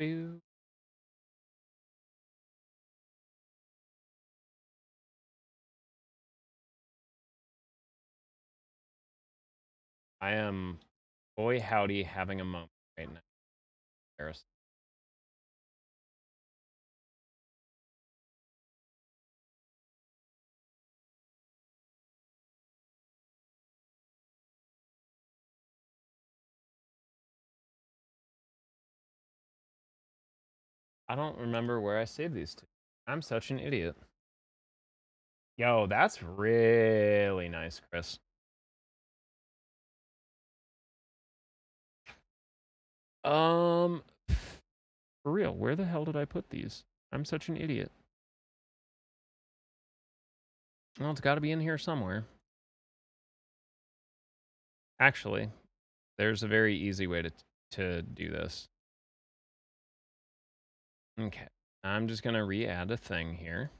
Boo. I am, boy howdy, having a moment right now. I don't remember where I saved these to. I'm such an idiot. Yo, that's really nice, Chris. Um, for real, where the hell did I put these? I'm such an idiot. Well, it's got to be in here somewhere. Actually, there's a very easy way to to do this. Okay, I'm just gonna re-add a thing here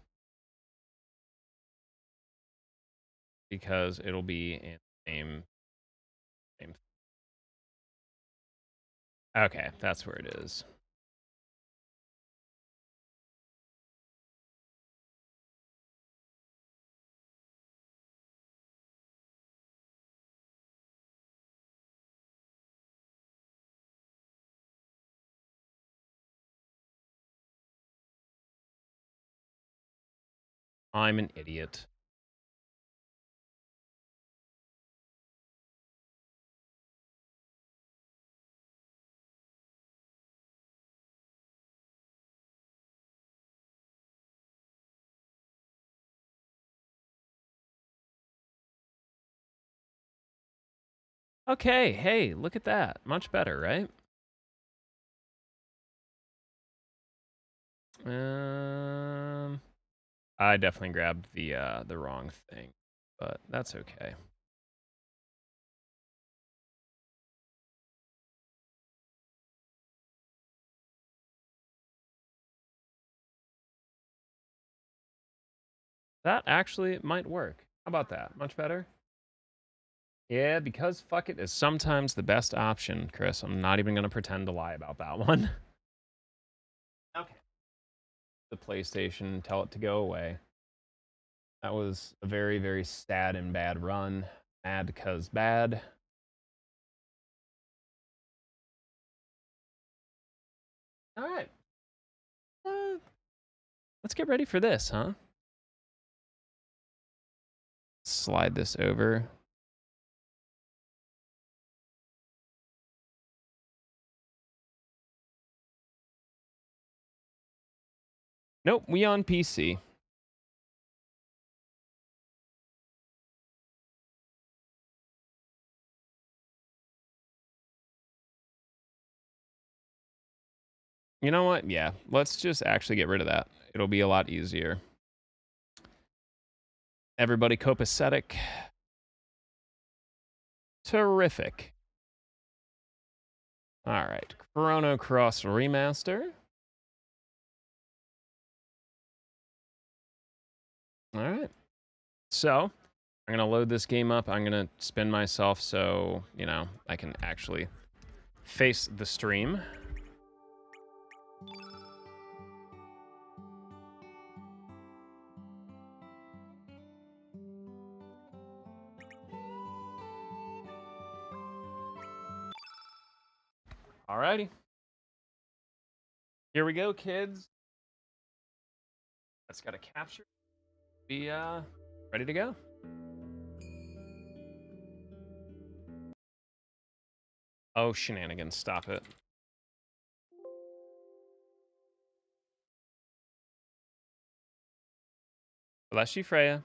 because it'll be in the same same. Okay, that's where it is. I'm an idiot. Okay, hey, look at that. Much better, right? Um, I definitely grabbed the uh, the wrong thing, but that's okay. That actually might work. How about that? Much better? Yeah, because fuck it is sometimes the best option, Chris. I'm not even going to pretend to lie about that one. The PlayStation, tell it to go away. That was a very, very sad and bad run. Mad because bad. All right. Uh, let's get ready for this, huh? Slide this over. Nope, we on PC. You know what? Yeah, let's just actually get rid of that. It'll be a lot easier. Everybody copacetic. Terrific. All right, Chrono Cross Remaster. All right. So I'm going to load this game up. I'm going to spin myself so, you know, I can actually face the stream. Alrighty. Here we go, kids. That's got a capture be uh, ready to go. Oh, shenanigans. Stop it. Bless you, Freya.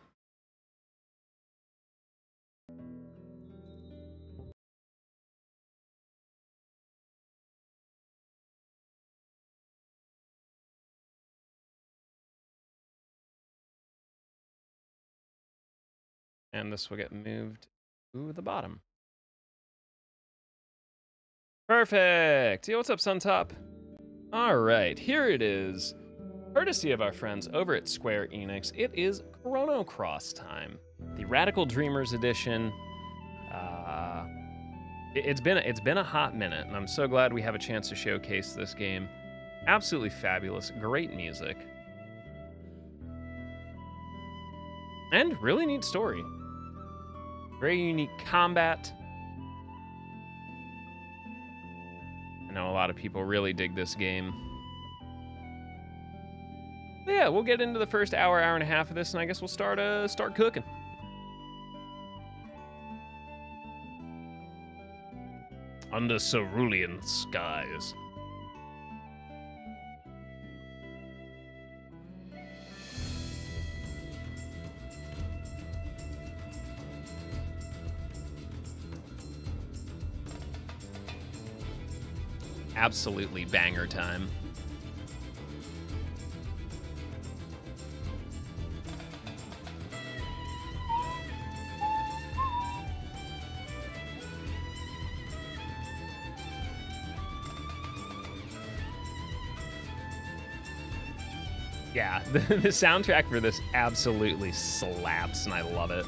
And this will get moved to the bottom. Perfect. Yo, what's up, Suntop? All right, here it is. Courtesy of our friends over at Square Enix, it is Chrono Cross time, the Radical Dreamers edition. Uh, it, it's been it's been a hot minute, and I'm so glad we have a chance to showcase this game. Absolutely fabulous. Great music. And really neat story. Very unique combat. I know a lot of people really dig this game. But yeah, we'll get into the first hour, hour and a half of this, and I guess we'll start uh start cooking. Under cerulean skies. Absolutely banger time. Yeah, the, the soundtrack for this absolutely slaps, and I love it.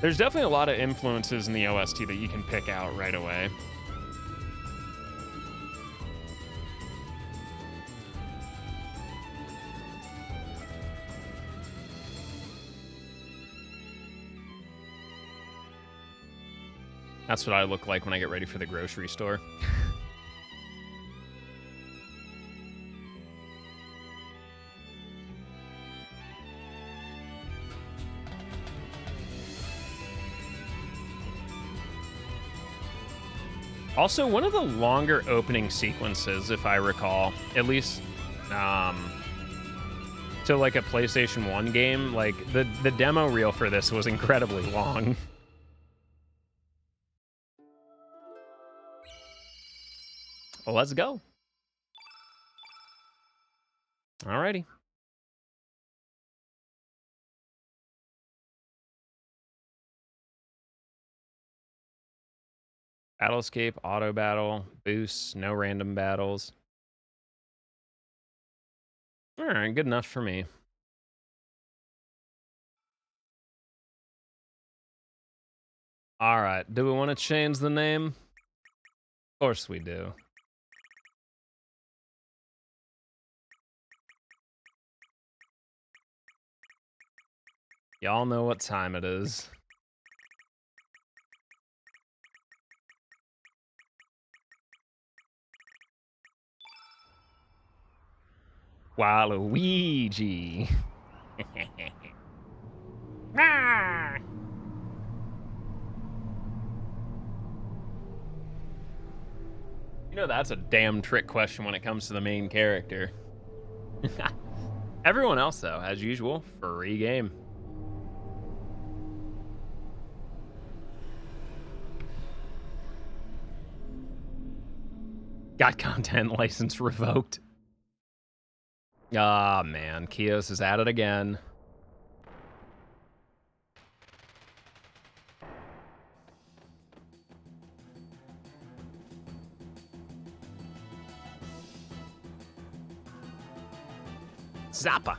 There's definitely a lot of influences in the OST that you can pick out right away. That's what I look like when I get ready for the grocery store. Also, one of the longer opening sequences, if I recall, at least, um, to like a PlayStation 1 game, like the, the demo reel for this was incredibly long. Let's go. Alrighty. Battle escape, auto battle, boosts, no random battles. All right, good enough for me. All right, do we want to change the name? Of course we do. Y'all know what time it is. Waluigi. You know that's a damn trick question when it comes to the main character. Everyone else, though, as usual, free game. Got content license revoked. Ah, oh, man. Kios is at it again. Zappa.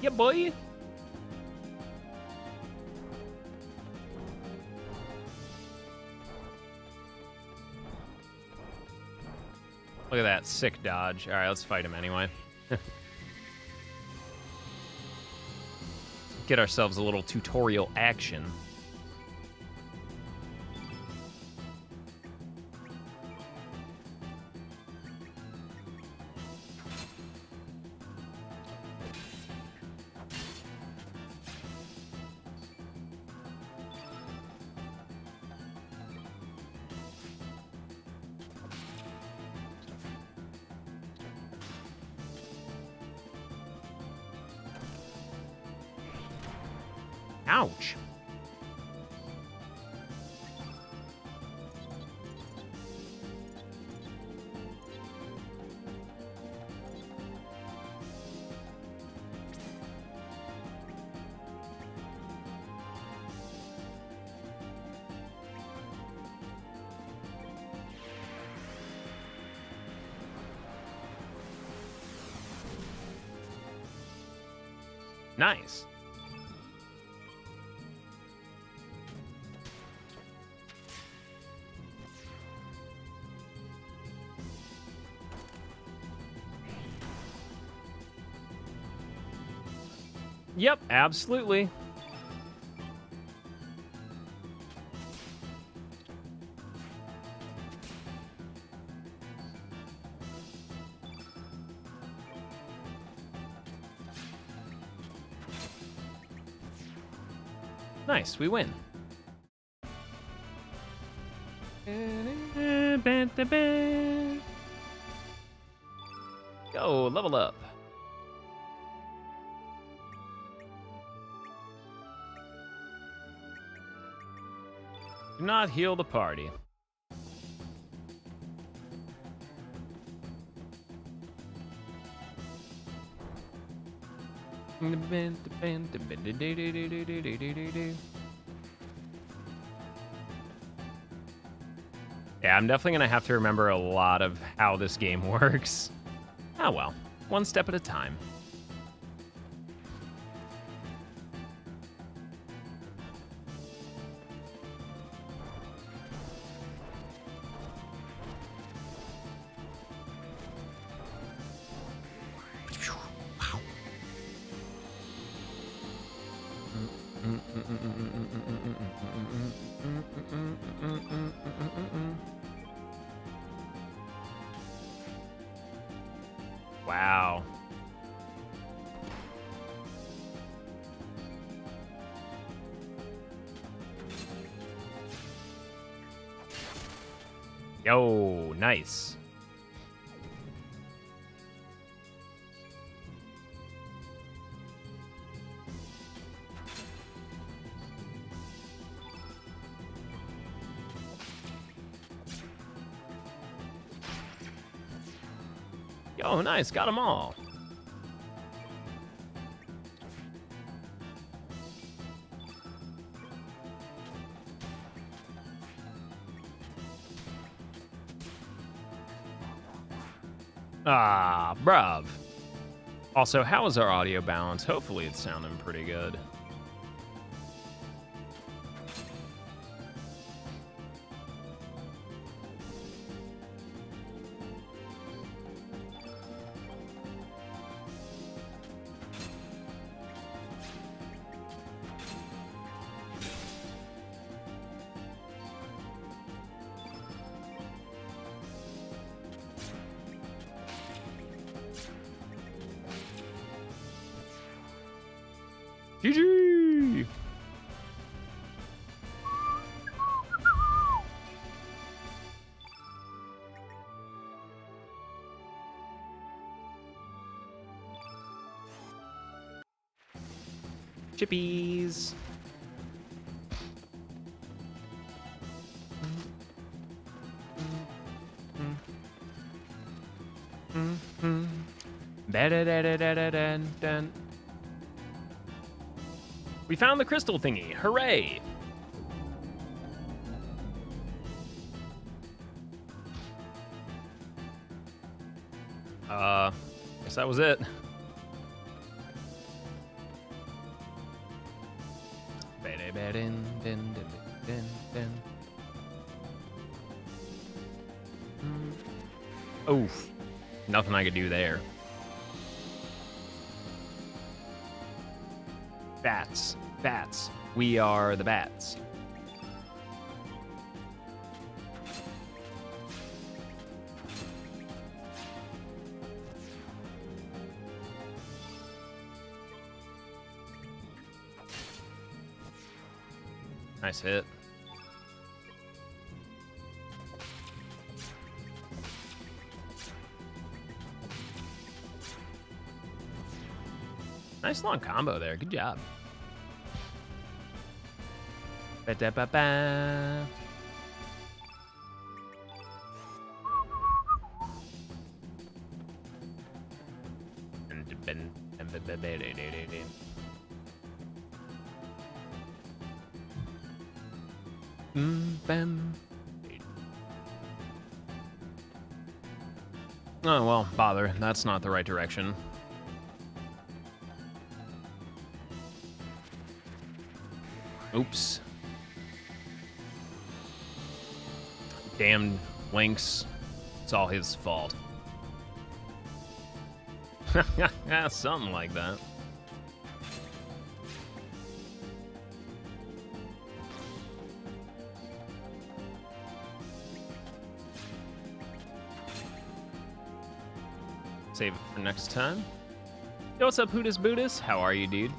Yeah, boy. Look at that, sick dodge. All right, let's fight him anyway. Get ourselves a little tutorial action. Nice. Yep, absolutely. Nice, we win. Go, level up. Do not heal the party. Yeah, I'm definitely going to have to remember a lot of how this game works. Oh well, one step at a time. Yo, nice, got them all. Ah, bruv. Also, how is our audio balance? Hopefully it's sounding pretty good. Found the crystal thingy. Hooray! Uh, guess that was it. Oof. Nothing I could do there. Bats. Bats. We are the bats. Nice hit. Nice long combo there. Good job. Ba-da-ba-ba. Oh, well, bother. That's not the right direction. Oops. Damn Lynx. It's all his fault. something like that. Save it for next time. Yo, what's up, Hootis Buddhist? How are you, dude?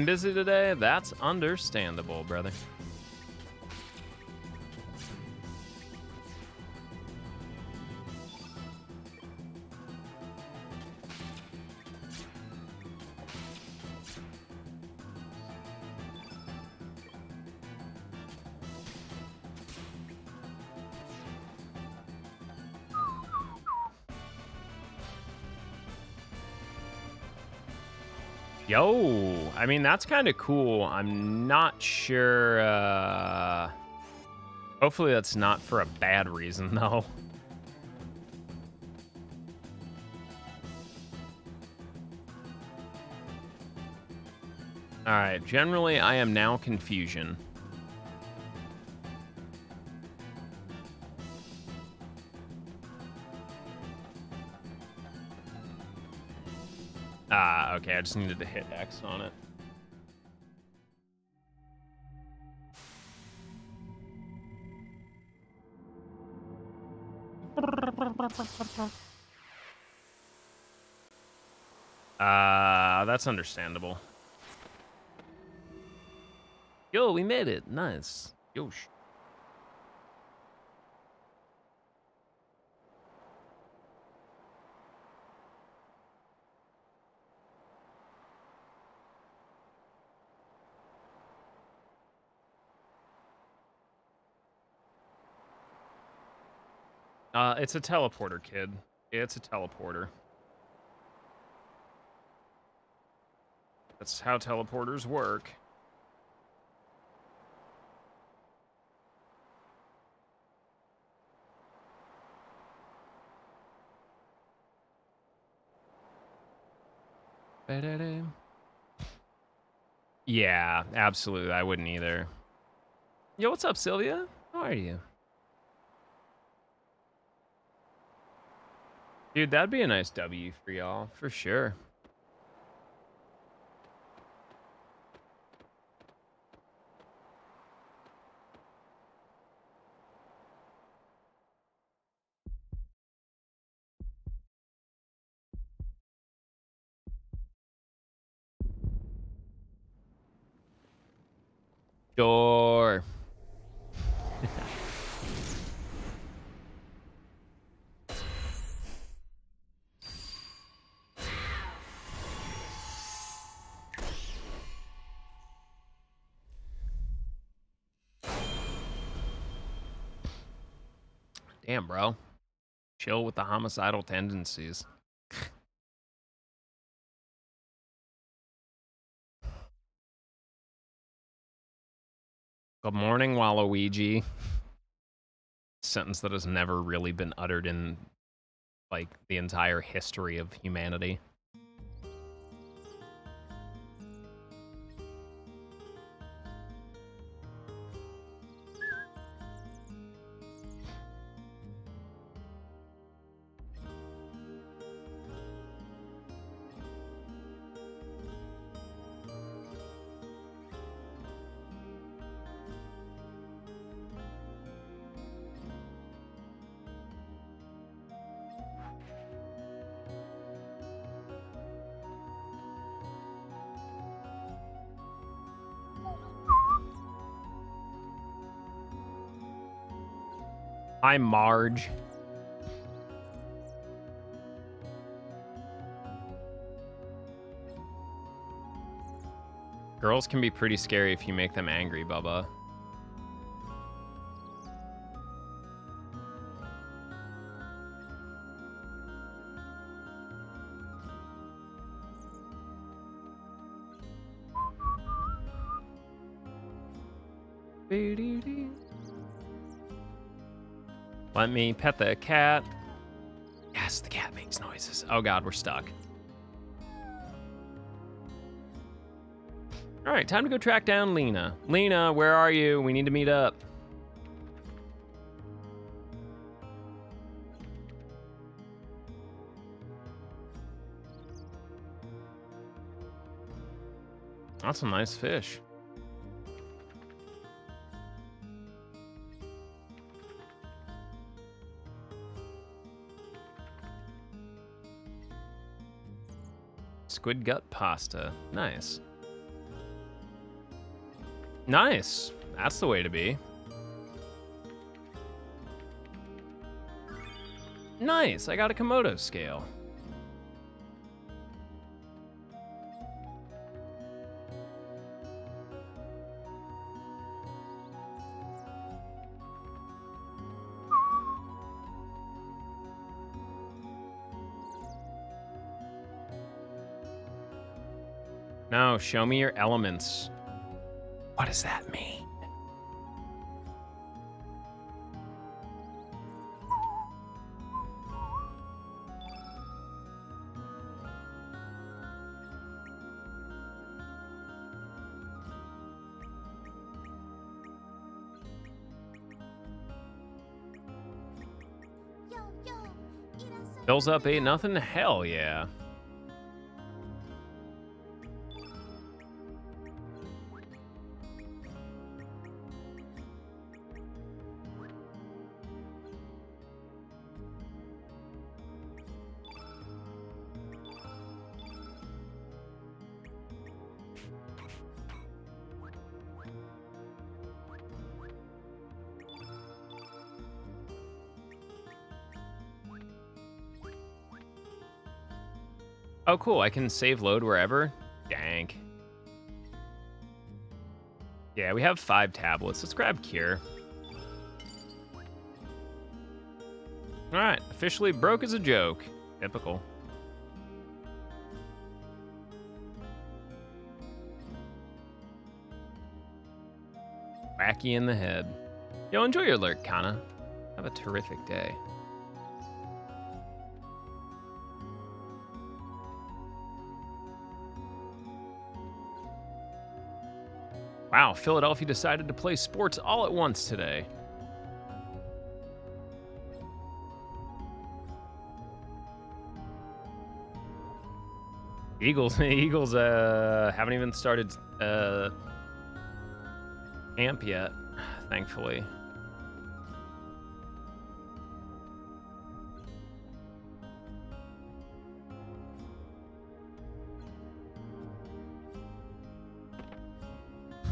Been busy today? That's understandable, brother. I mean, that's kind of cool. I'm not sure. Uh... Hopefully, that's not for a bad reason, though. All right, generally, I am now confusion. Ah, okay, I just needed to hit X on it. Uh, that's understandable. Yo, we made it. Nice. Yo, Uh, it's a teleporter, kid. It's a teleporter. That's how teleporters work. Yeah, absolutely. I wouldn't either. Yo, what's up, Sylvia? How are you? Dude, that'd be a nice W for y'all, for sure. Door. Bro. Chill with the homicidal tendencies. Good morning, Waluigi. Sentence that has never really been uttered in, like, the entire history of humanity. I'm Marge. Girls can be pretty scary if you make them angry, Bubba. Let me pet the cat. Yes, the cat makes noises. Oh god, we're stuck. All right, time to go track down Leena. Leena, where are you? We need to meet up. That's a nice fish. Squid gut pasta. Nice. Nice. That's the way to be. Nice. I got a Komodo scale. Show me your elements. What does that mean? Fills up eight nothing. Hell yeah. Oh, cool. I can save load wherever. Dank. Yeah, we have five tablets. Let's grab Cure. All right, officially broke as a joke. Typical. Wacky in the head. Yo, enjoy your lurk, Kana. Have a terrific day. Wow, Philadelphia decided to play sports all at once today. Eagles, Eagles, uh, haven't even started uh, amp yet, thankfully.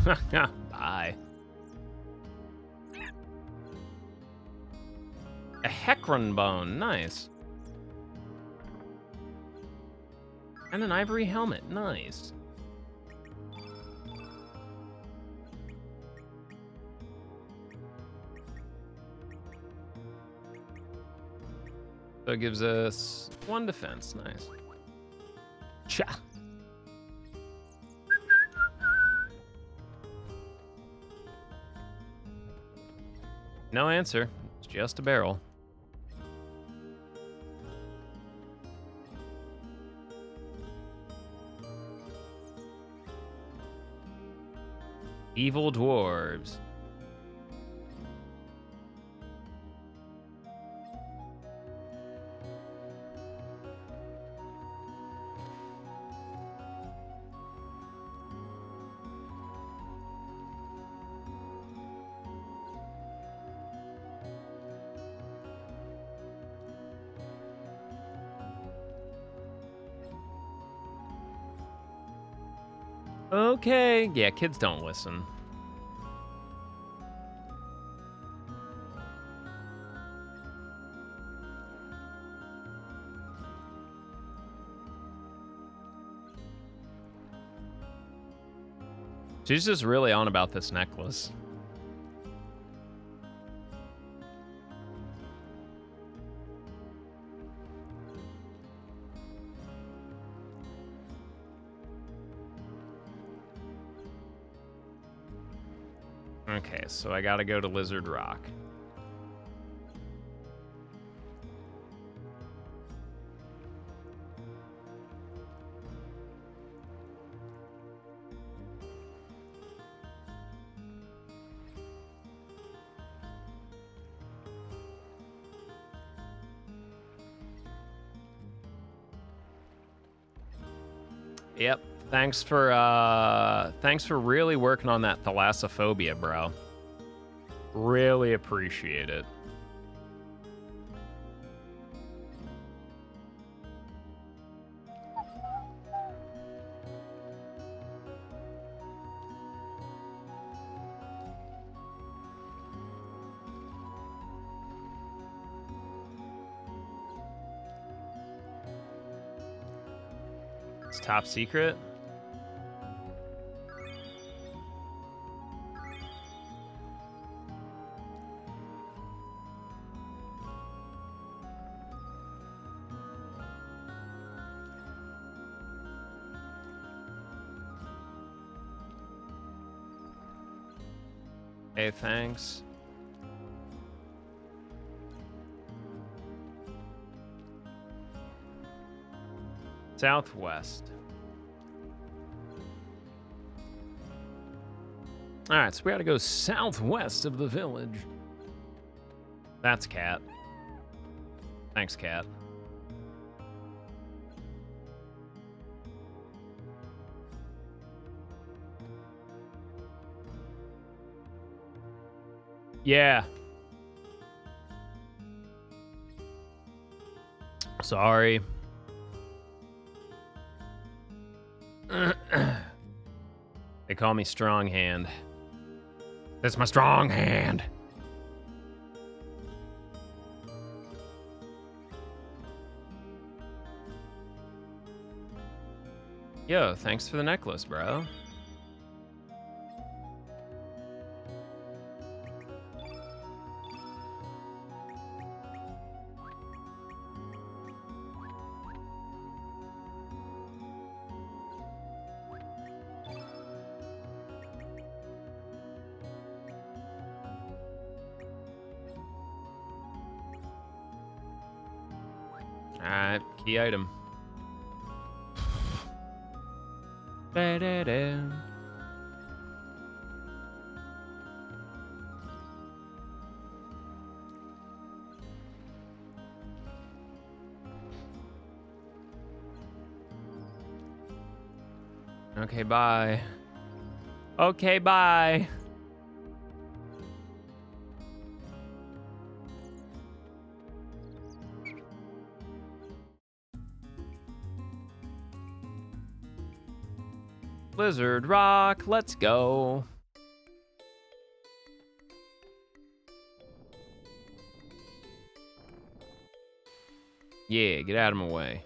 Bye. A Heckran bone, nice. And an ivory helmet, nice. So it gives us one defense, nice. Cha. No answer. It's just a barrel. Evil dwarves. Eh, yeah, kids don't listen. She's just really on about this necklace. So I gotta go to Lizard Rock. Yep. Thanks for uh thanks for really working on that thalassophobia, bro. Really appreciate it. It's top secret. Thanks. Southwest. All right, so we got to go southwest of the village. That's Cat. Thanks, Cat. Yeah. Sorry. they call me Strong Hand. That's my strong hand. Yo, thanks for the necklace, bro. Bye. Okay, bye. Blizzard Rock, let's go. Yeah, get out of my way.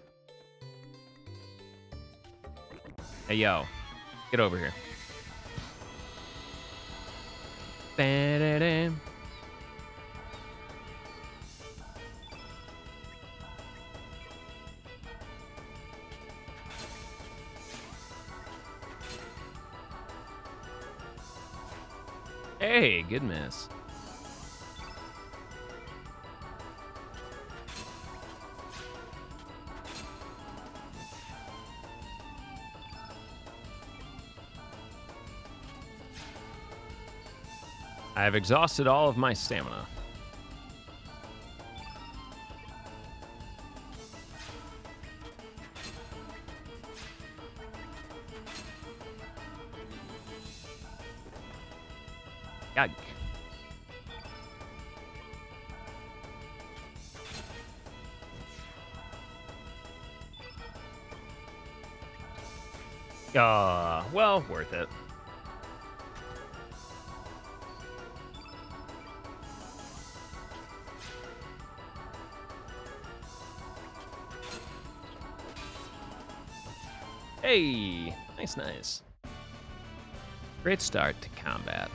Hey, yo. Get over here. Ba-da-dam. Hey, good miss. I have exhausted all of my stamina. God. Uh, well, worth it. Nice, nice. Great start to combat.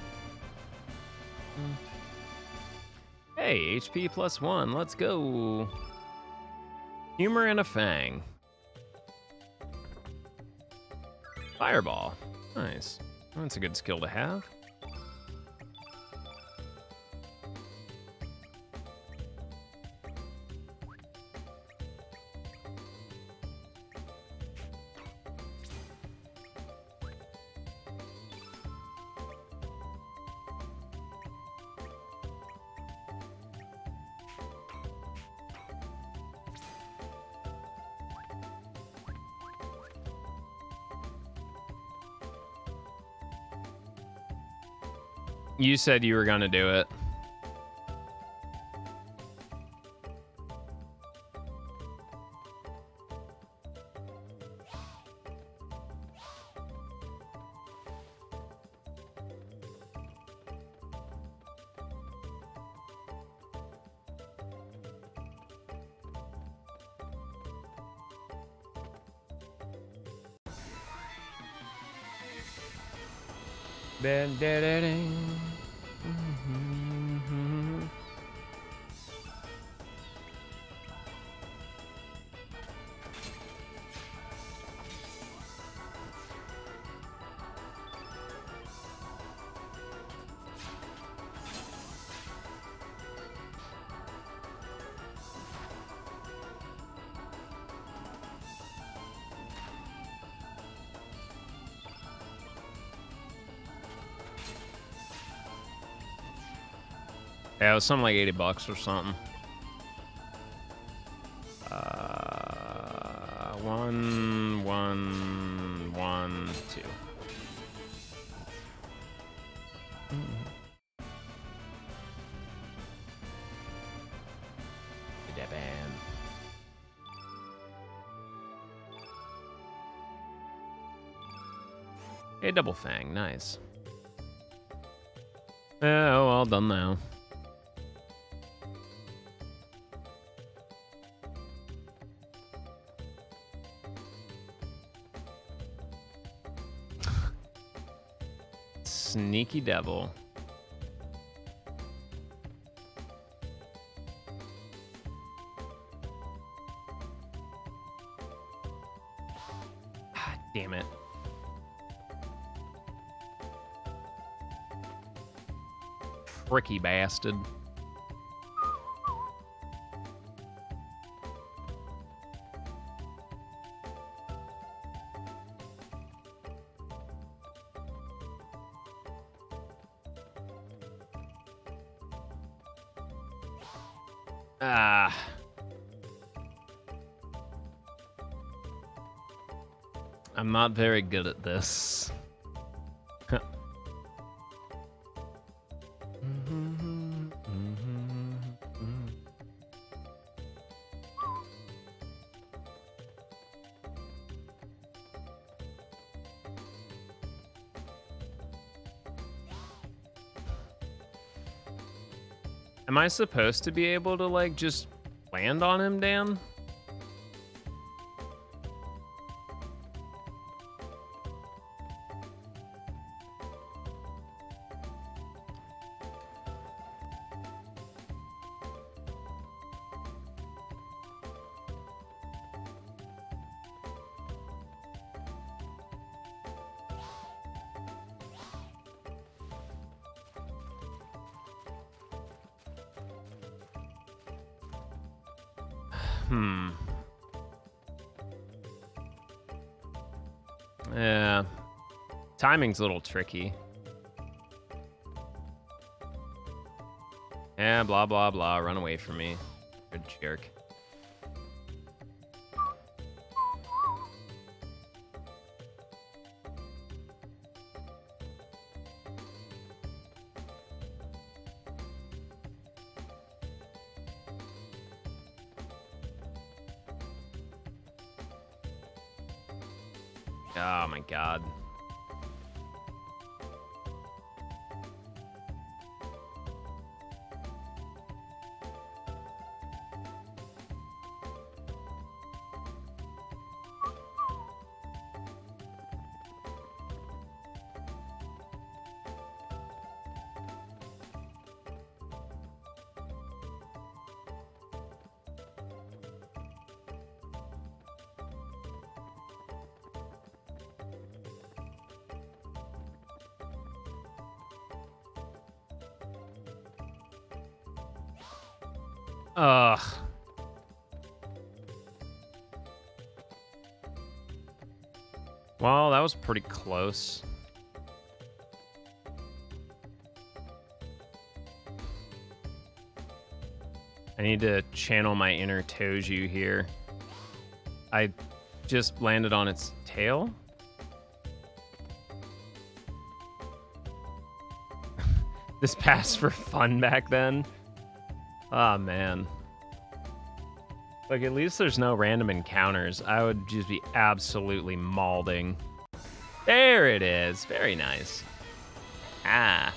Hey, HP plus one. Let's go. Humor and a fang. Fireball. Nice. That's a good skill to have. You said you were gonna do it. Yeah, it was something like 80 bucks or something. Uh, one, one, one, two. Da-bam. Hey, double fang, nice. Oh, well done now. Sneaky devil. Ah, damn it. Fricky bastard. Not very good at this. Am I supposed to be able to like just land on him, Dan? Timing's a little tricky. Yeah, blah, blah, blah. Run away from me. Good jerk. Oh my god. Close. I need to channel my inner Toju here. I just landed on its tail. this passed for fun back then. Oh man. Like at least there's no random encounters. I would just be absolutely mauling. There it is. Very nice. Ah.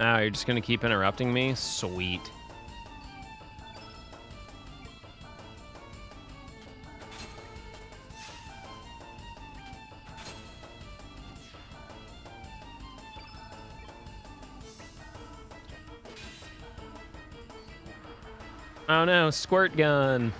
Oh, you're just gonna keep interrupting me? Sweet. No, squirt gun.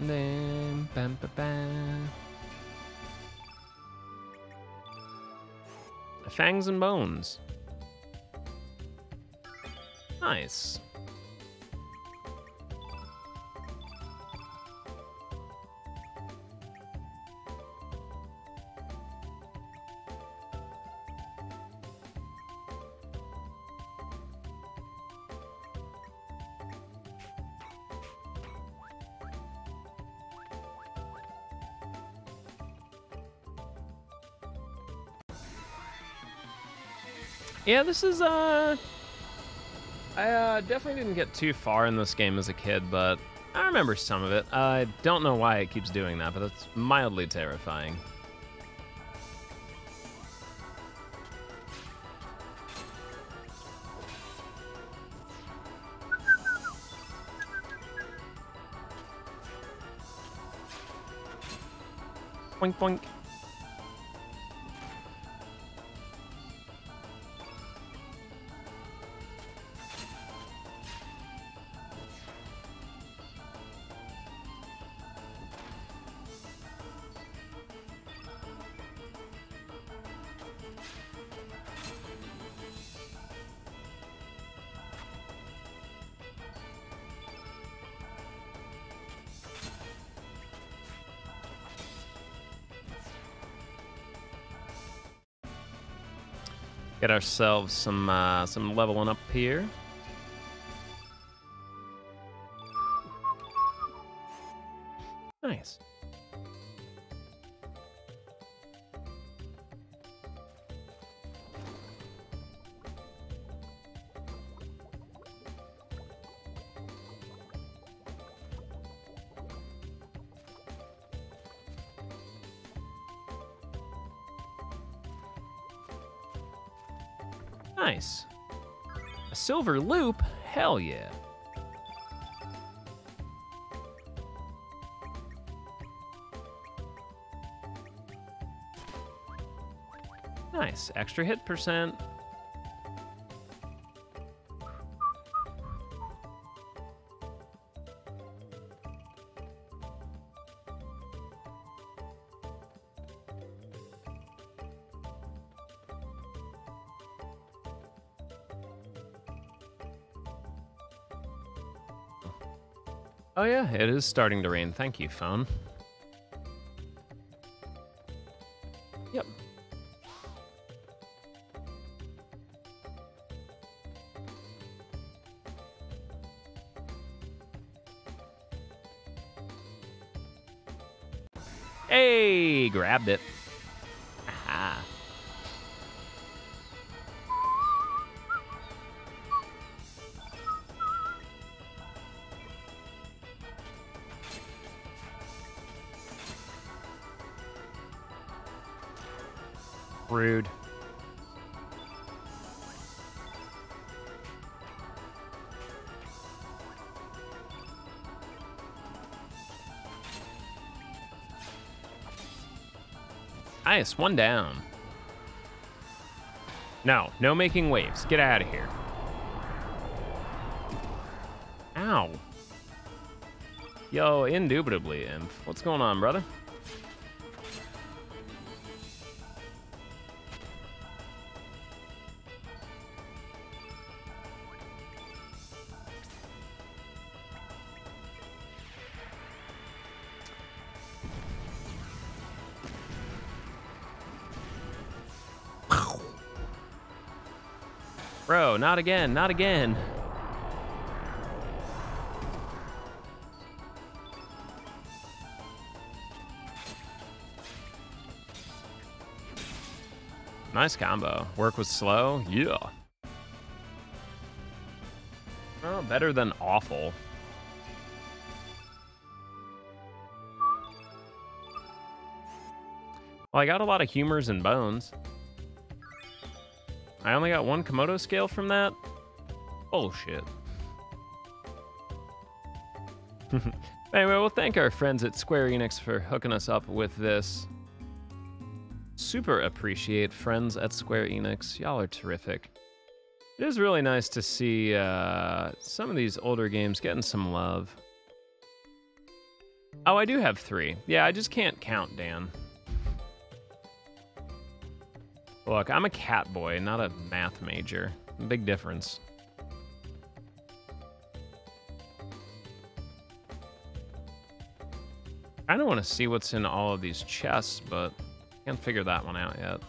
Bam, bam, bam, bam. Fangs and bones. Nice. Yeah, this is, uh... I uh, definitely didn't get too far in this game as a kid, but I remember some of it. I don't know why it keeps doing that, but it's mildly terrifying. Boink, boink. Get ourselves some uh, some leveling up here. Yeah. Nice. Extra hit percent. Yeah, it is starting to rain. Thank you, phone. Yep. Hey, grabbed it. Nice, one down. No, no making waves. Get out of here. Ow. Yo, indubitably, Imp. What's going on, brother? Not again, not again. Nice combo. Work was slow. Yeah. Well, better than awful. Well, I got a lot of humors and bones. I only got one Komodo scale from that? Bullshit. anyway, we'll thank our friends at Square Enix for hooking us up with this. Super appreciate friends at Square Enix. Y'all are terrific. It is really nice to see uh, some of these older games getting some love. Oh, I do have three. Yeah, I just can't count, Dan. Look, I'm a cat boy, not a math major. Big difference. I don't want to see what's in all of these chests, but can't figure that one out yet.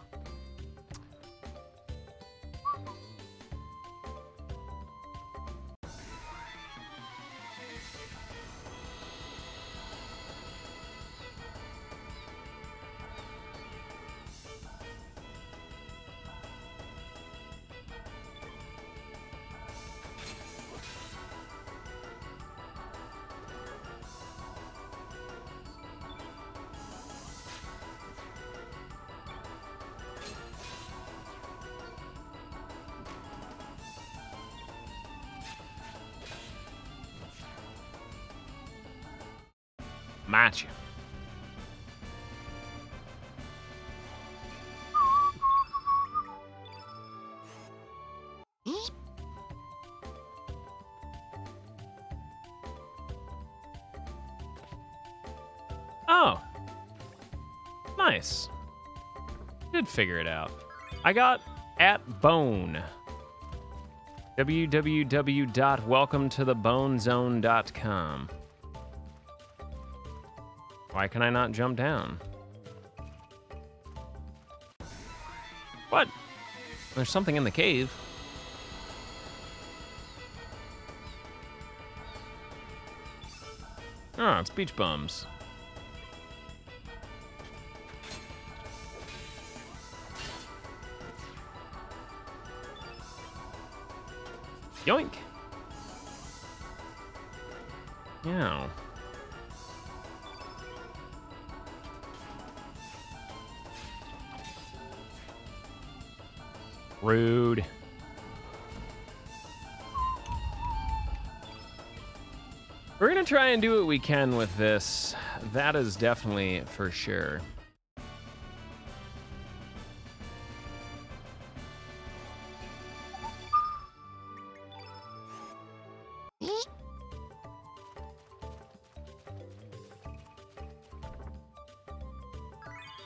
Match. Oh. Nice. Did figure it out. I got at bone. www.welcometothebonezone.com. Why can I not jump down? What? There's something in the cave. Oh, it's beach bums. Yoink. And do what we can with this. That is definitely for sure.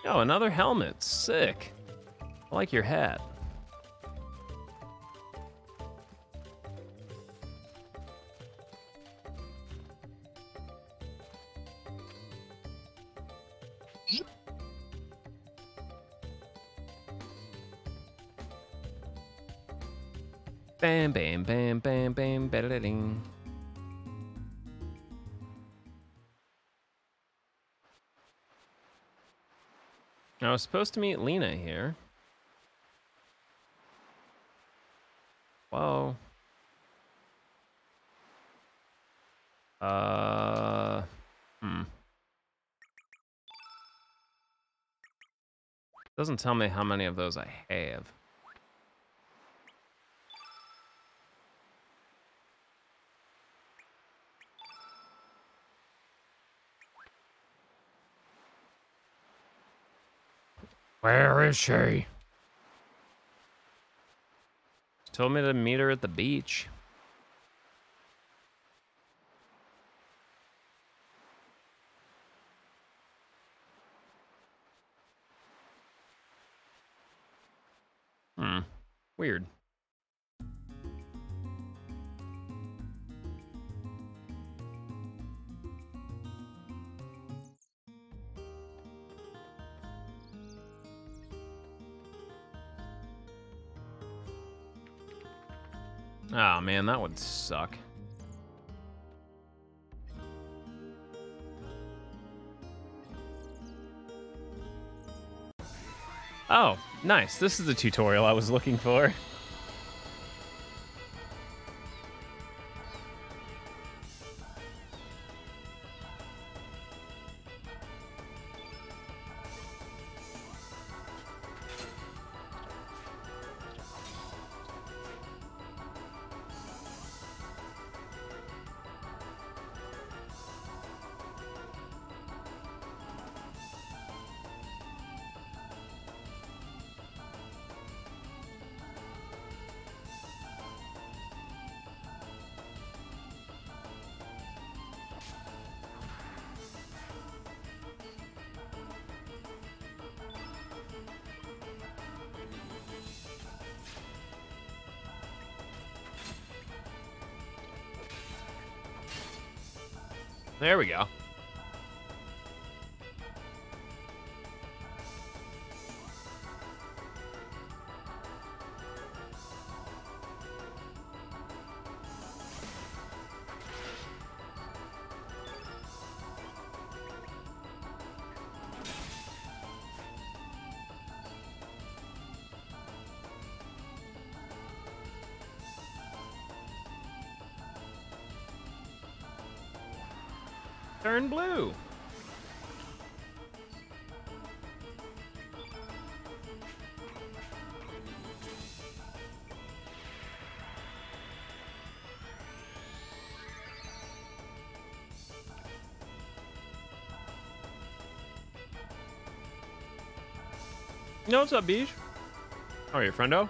Oh, another helmet. Sick. I like your hat. Was supposed to meet Leena here. Whoa. Uh, hmm. Doesn't tell me how many of those I have. Where She told me to meet her at the beach. Hmm. Weird. Oh man, that would suck. Oh, nice. This is the tutorial I was looking for. There we go. Turn blue. No, what's up, Beach? How are you, friendo?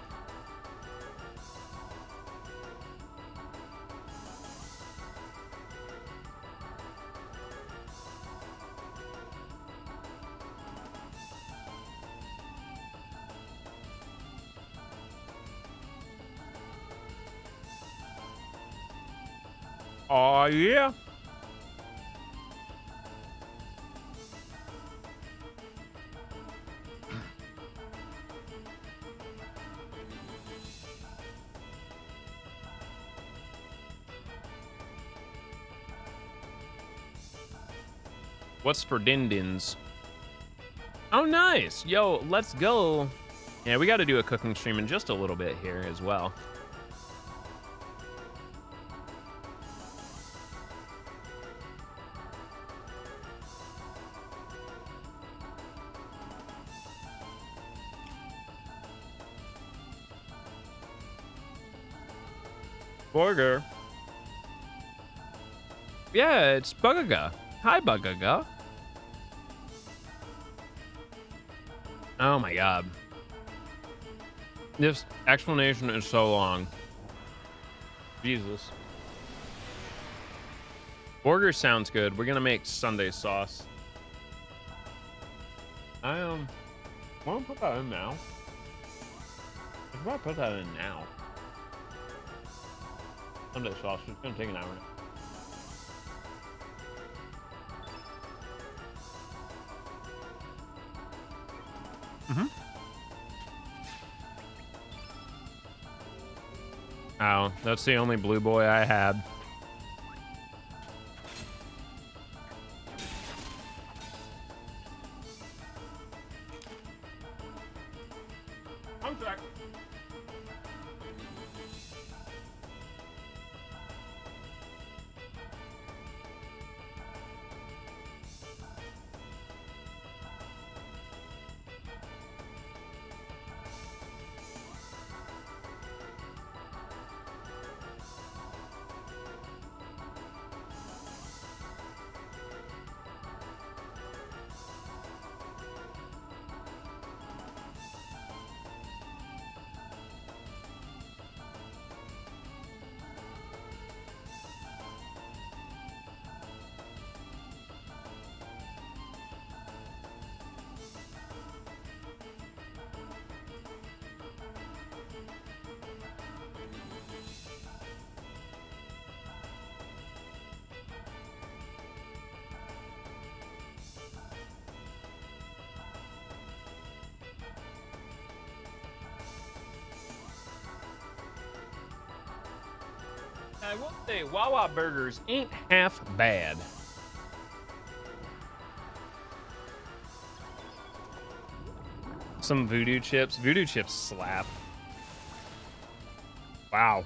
Yeah. What's for Dindins? Oh, nice. Yo, let's go. Yeah, we got to do a cooking stream in just a little bit here as well. Burger. Yeah, it's Bugaga. Hi, Bugaga. Oh my god. This explanation is so long. Jesus. Burger sounds good. We're gonna make Sunday sauce. I um want to put that in now. I should put that in now. Sunday sauce. It's gonna take an hour. Mm-hmm. Oh, that's the only blue boy I had. Wawa burgers ain't half bad. Some voodoo chips. Voodoo chips slap. Wow.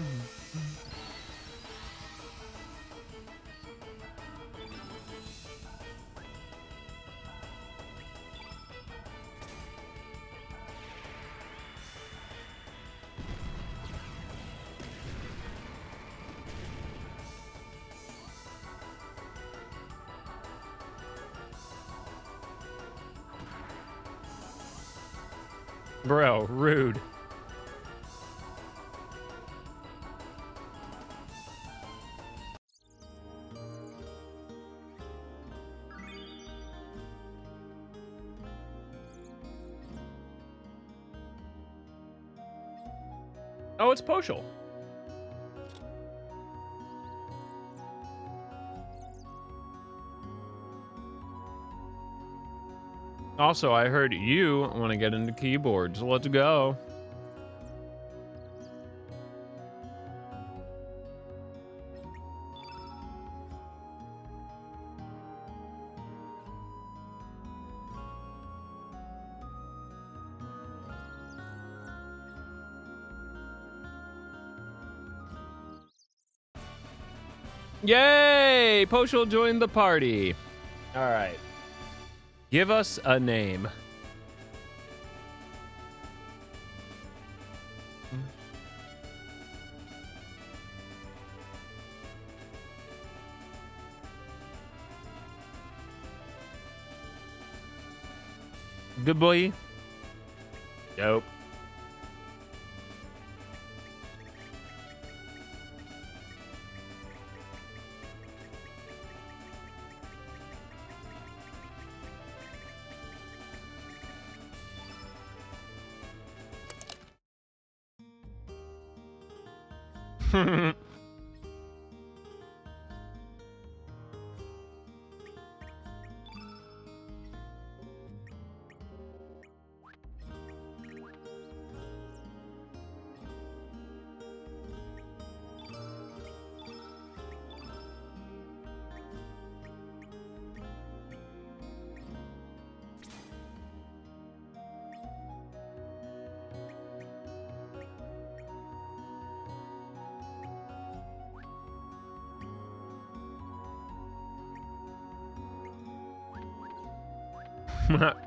Mm-hmm. Bro, rude. Oh, it's Poshul. Also, I heard you want to get into keyboards. Let's go. Yay! Poshul joined the party. All right. Give us a name. Good boy.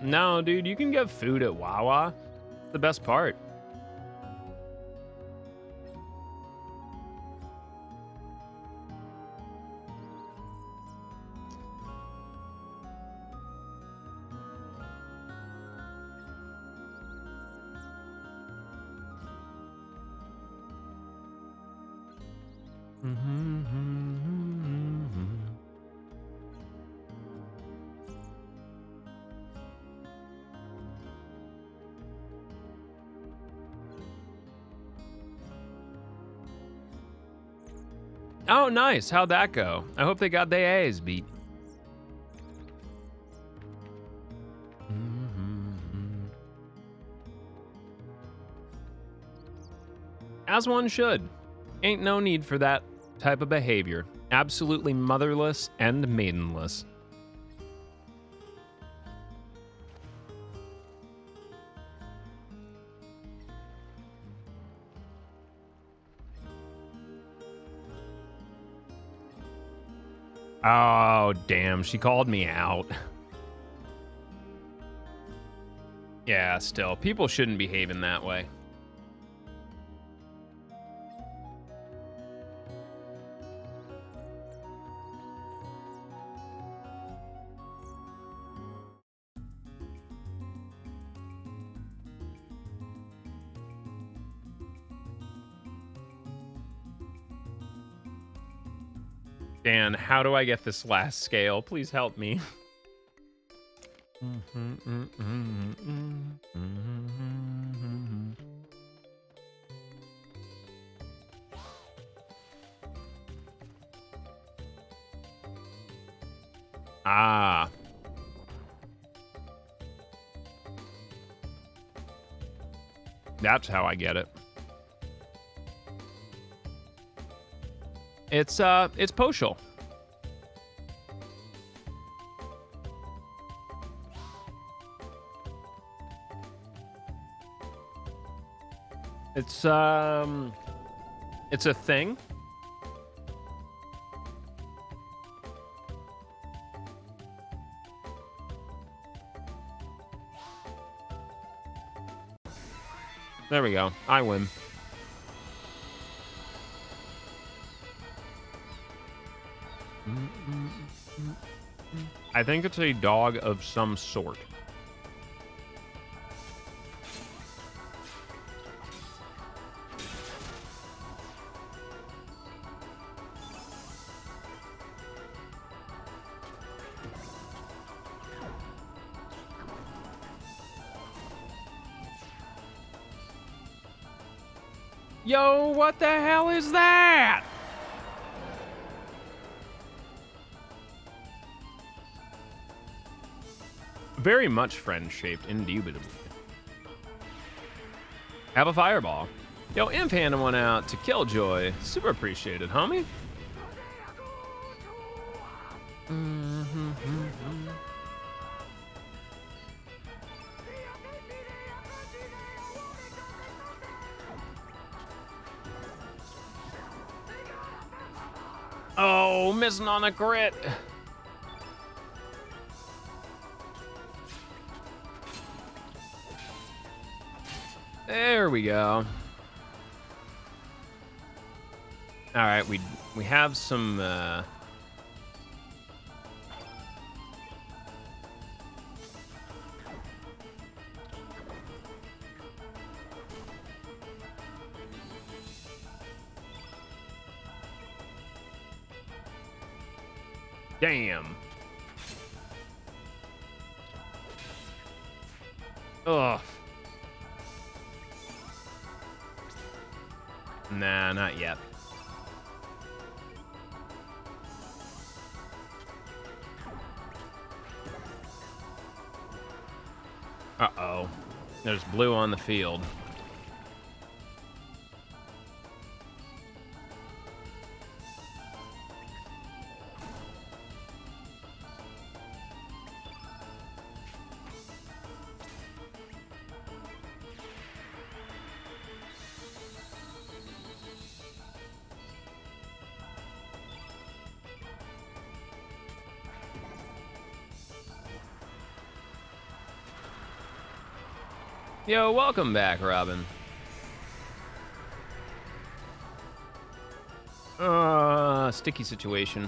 No, dude, you can get food at Wawa. the best part. Mm-hmm, mm-hmm. Oh, nice. How'd that go? I hope they got their A's beat. Mm-hmm. As one should. Ain't no need for that type of behavior. Absolutely motherless and maidenless. Oh, damn. She called me out. yeah, still. People shouldn't behave in that way. How do I get this last scale? Please help me. ah. That's how I get it. It's uh, it's Poshul. It's um, it's a thing. There we go. I win. I think it's a dog of some sort. Yo, what the hell is that? Very much friend-shaped, indubitably. Have a fireball. Yo, Imp handed one out to Killjoy. Super appreciated, homie. Mm-hmm, mm-hmm, mm-hmm. Missing on a crit. There we go. All right, we we have some. Uh... Damn. Ugh. Nah, not yet. Uh-oh. There's blue on the field. Yo, welcome back, Robin. Uh, sticky situation.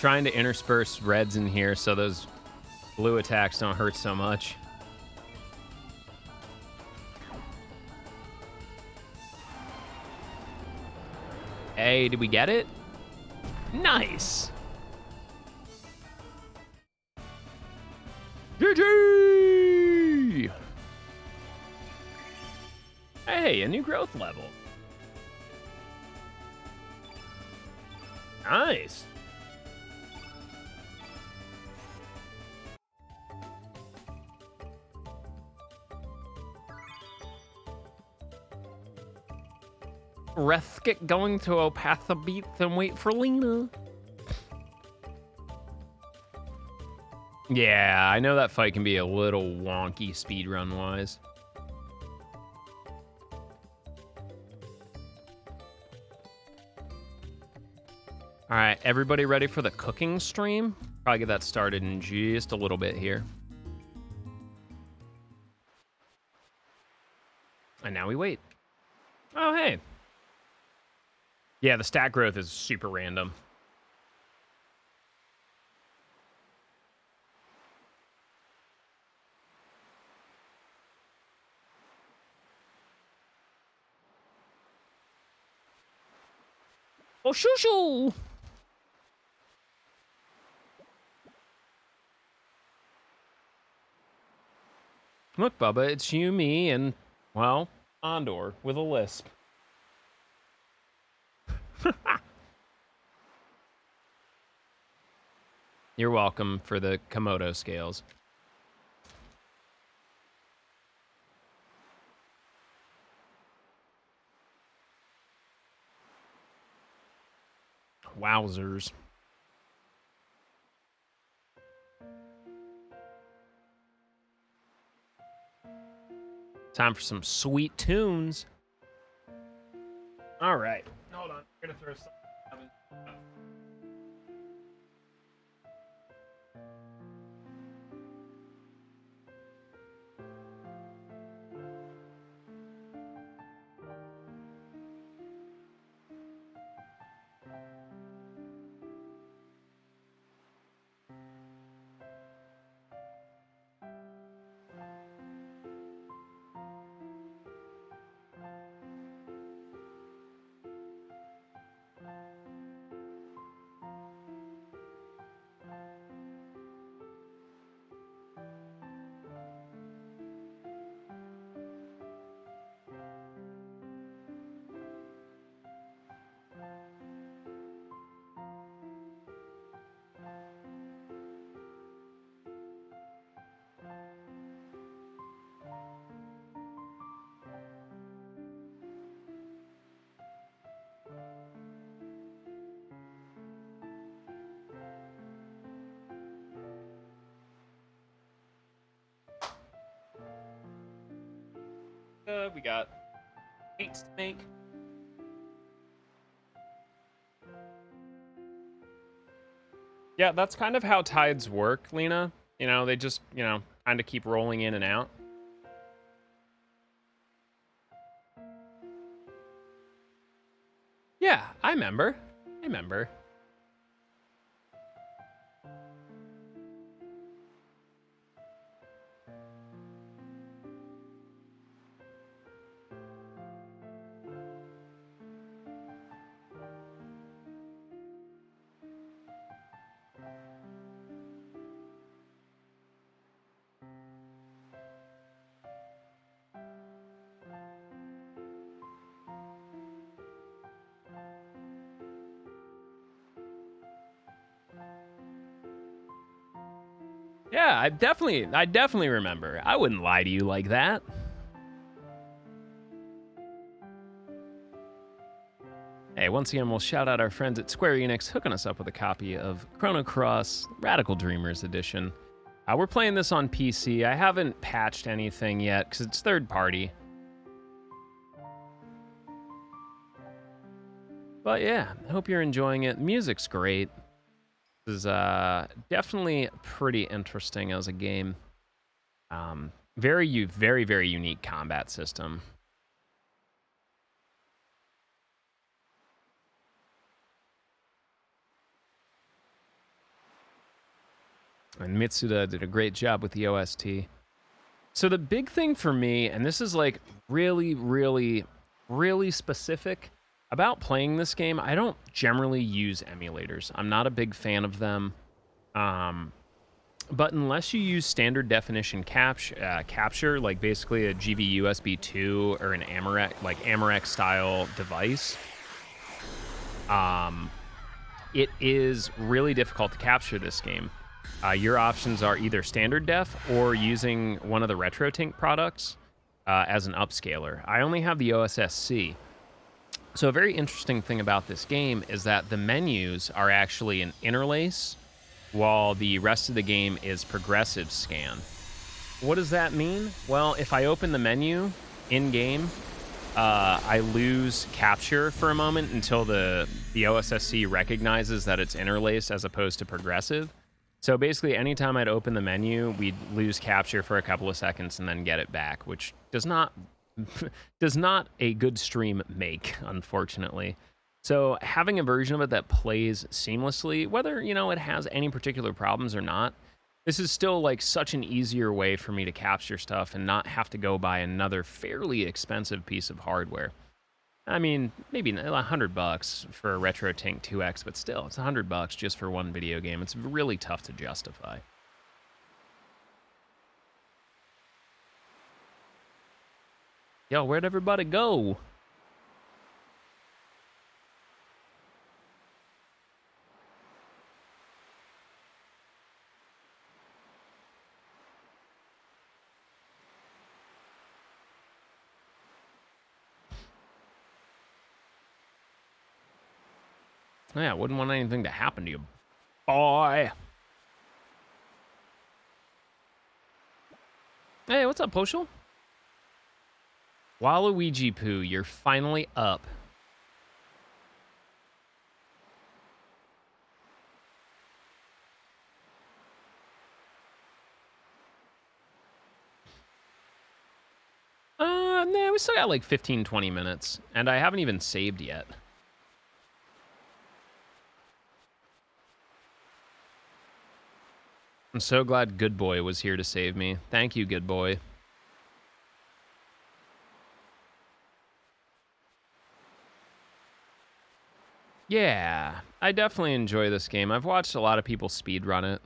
Trying to intersperse reds in here so those blue attacks don't hurt so much. Hey, did we get it? Nice. Growth level. Nice. let's get going to Opassa Beach and wait for Leena. Yeah, I know that fight can be a little wonky speedrun wise. All right, everybody ready for the cooking stream? Probably get that started in just a little bit here. And now we wait. Oh, hey. Yeah, the stat growth is super random. Oh, shoo shoo! Look, Bubba, it's you, me, and, well, Andor with a lisp. You're welcome for the Komodo scales. Wowzers. Time for some sweet tunes. All right. Hold on. I'm going to throw some. We got cakes to make. Yeah, that's kind of how tides work, Leena. You know, they just, you know, kind of keep rolling in and out. Yeah, I remember. I remember. I definitely, I definitely remember. I wouldn't lie to you like that. Hey, once again, we'll shout out our friends at Square Enix hooking us up with a copy of Chrono Cross Radical Dreamers Edition. Uh, we're playing this on PC. I haven't patched anything yet because it's third party. But yeah, hope you're enjoying it. Music's great is uh, definitely pretty interesting as a game. Um, very, very, very unique combat system. And Mitsuda did a great job with the OST. So the big thing for me, and this is like really, really, really specific, about playing this game, I don't generally use emulators. I'm not a big fan of them. Um, but unless you use standard definition capture, uh, capture, like basically a GV USB 2 or an Amarok, like Amarok style device, um, it is really difficult to capture this game. Uh, your options are either standard def or using one of the RetroTink products uh, as an upscaler. I only have the OSSC. So, a very interesting thing about this game is that the menus are actually an interlace, while the rest of the game is progressive scan. What does that mean? Well, if I open the menu in game, uh, I lose capture for a moment until the the OSSC recognizes that it's interlace as opposed to progressive. So basically, anytime I'd open the menu, we'd lose capture for a couple of seconds and then get it back, which does not does not a good stream make, unfortunately. So having a version of it that plays seamlessly, whether you know it has any particular problems or not, this is still like such an easier way for me to capture stuff and not have to go buy another fairly expensive piece of hardware. I mean, maybe a hundred bucks for a RetroTink 2X, but still, it's a hundred bucks just for one video game. It's really tough to justify. Yo, where'd everybody go? Yeah, wouldn't want anything to happen to you, boy. Hey, what's up, Poshul? Waluigi Poo, you're finally up. Uh, nah, we still got like 15, 20 minutes, and I haven't even saved yet. I'm so glad Good Boy was here to save me. Thank you, Good Boy. Yeah, I definitely enjoy this game. I've watched a lot of people speedrun it.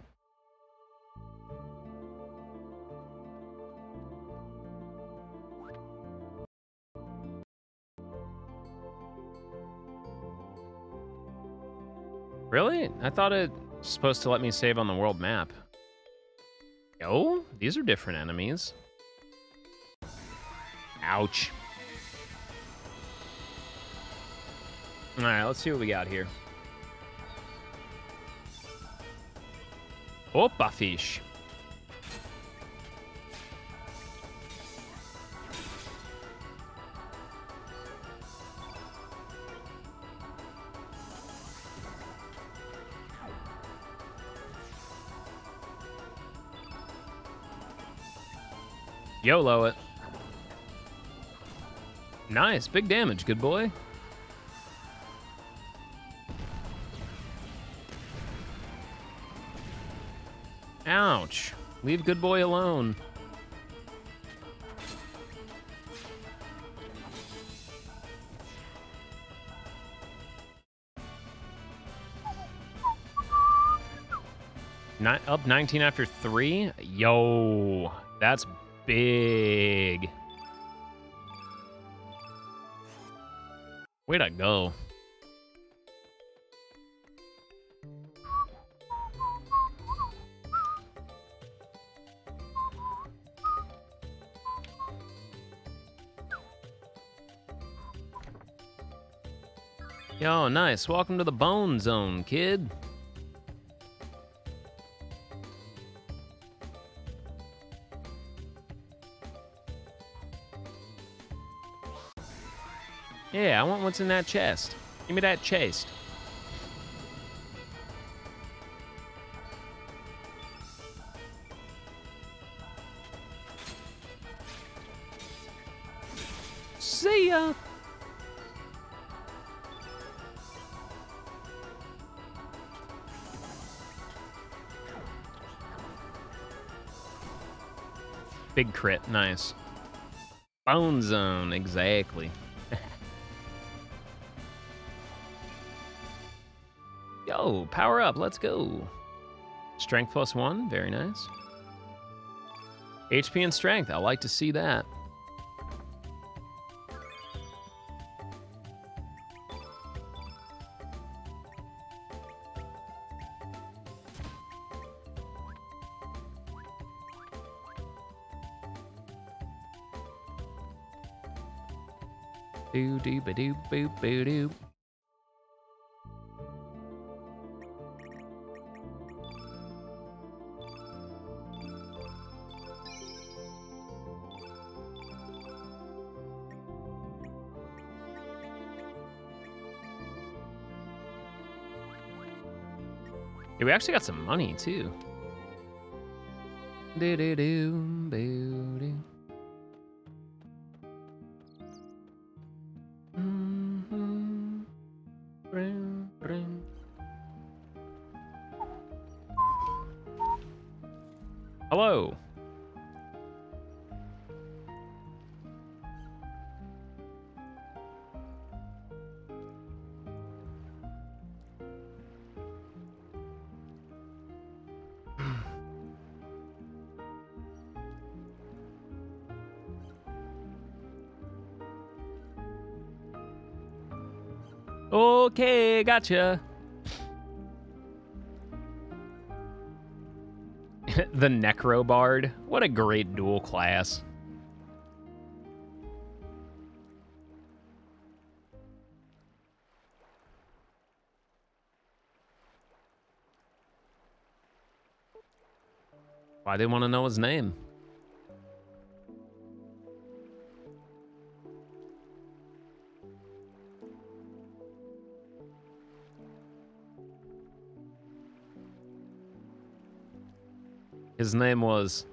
Really? I thought it was supposed to let me save on the world map. Oh, these are different enemies. Ouch. All right, let's see what we got here. Opa fish. YOLO it. Nice. Big damage. Good boy. Ouch. Leave good boy alone. Not up 19 after three? Yo, that's big. Way to go. Yo, nice. Welcome to the Bone Zone, kid. Yeah, I want what's in that chest. Give me that chest. Big crit, nice. Bone zone, exactly. Yo, power up, let's go. Strength plus one, very nice. HP and strength, I like to see that. Doo doo boo boo doo. Yeah, we actually got some money too. Do do do boo gotcha. the Necro Bard. What a great dual class. Why do they want to know his name? His name was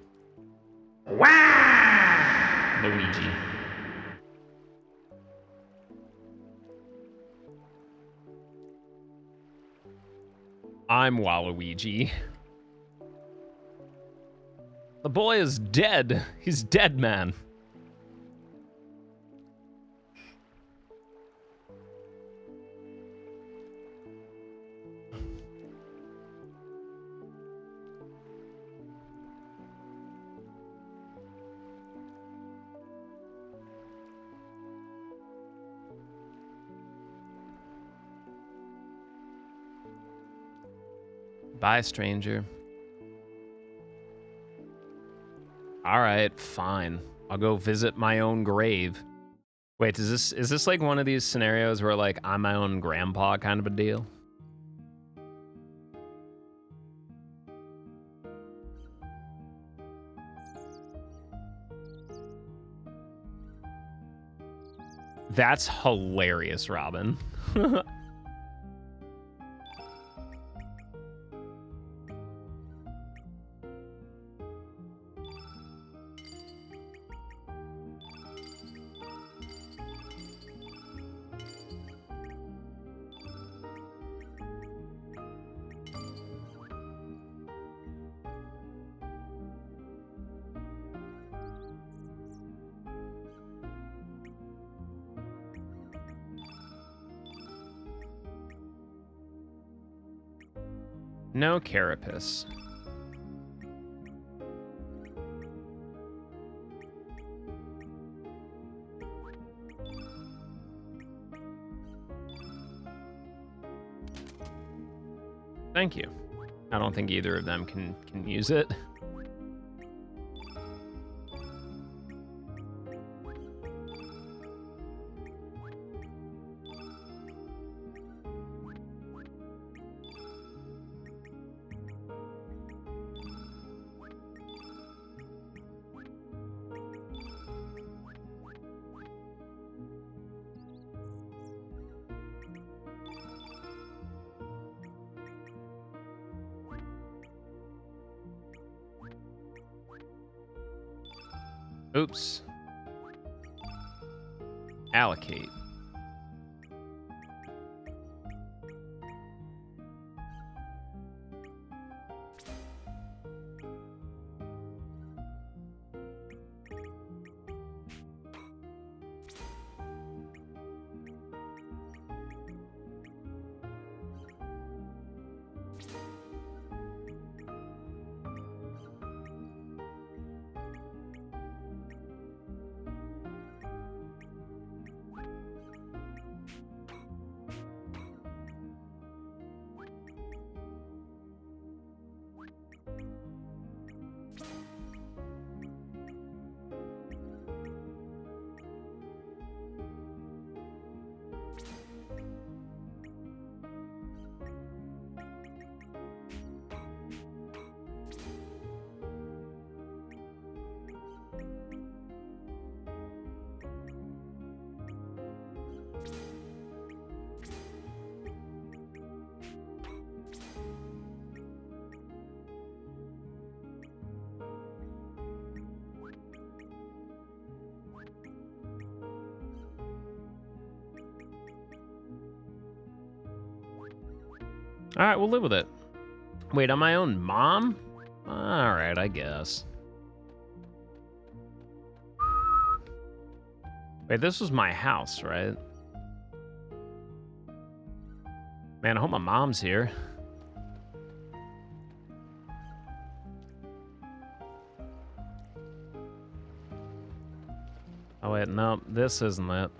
Luigi. I'm Waluigi. The boy is dead. He's dead, man. Bye, stranger. All right, fine. I'll go visit my own grave. Wait, is this is this like one of these scenarios where like I'm my own grandpa kind of a deal? That's hilarious, Robin. carapace. Thank you. I don't think either of them can can use it. All right, we'll live with it. Wait, I'm my own mom? All right, I guess. Wait, this was my house, right? Man, I hope my mom's here. Oh wait, no, this isn't it.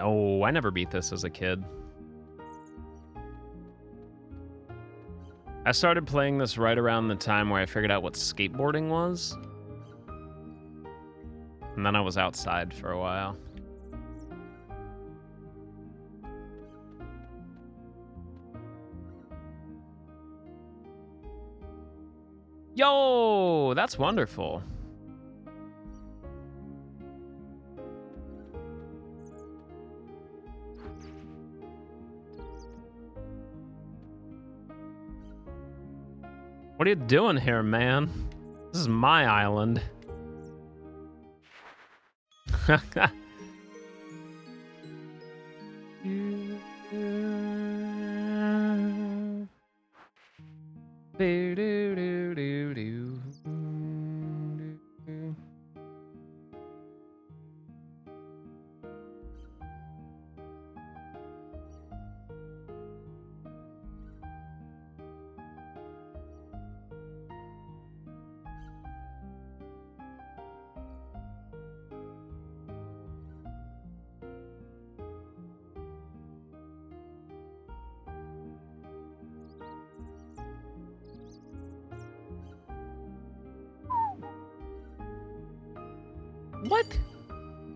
Oh, I never beat this as a kid. I started playing this right around the time where I figured out what skateboarding was. And then I was outside for a while. Yo, that's wonderful. What are you doing here, man? This is my island.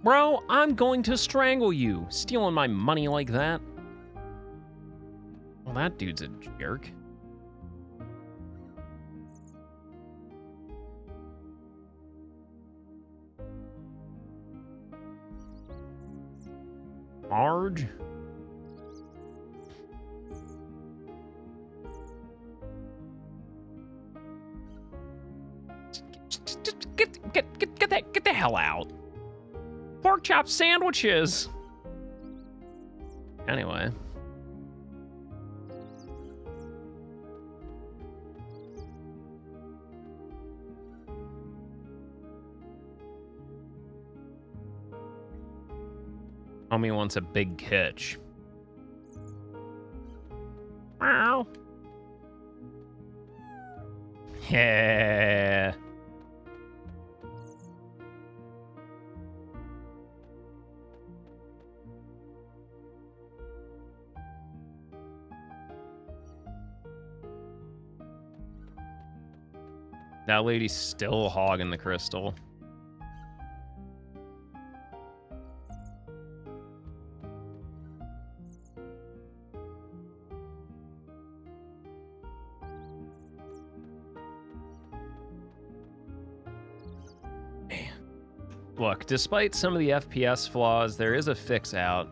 Bro, I'm going to strangle you. Stealing my money like that. Well, that dude's a jerk. Marge? Just get, get, get, get, that, get the hell out. Pork chop sandwiches. Anyway. Homie wants a big catch. Wow. Yeah. That lady's still hogging the crystal. Look, despite some of the FPS flaws, there is a fix out.